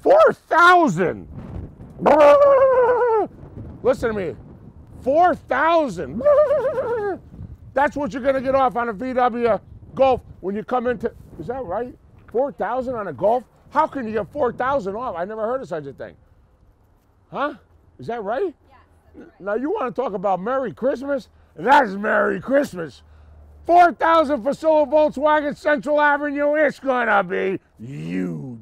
4,000. Listen to me. 4,000. That's what you're going to get off on a VW Golf when you come into. Is that right? 4,000 on a Golf? How can you get 4,000 off? I never heard of such a thing. Huh? Is that right? Yeah. Now you want to talk about Merry Christmas? That's Merry Christmas. 4,000 Fuccillo Volkswagen Central Avenue. It's going to be huge.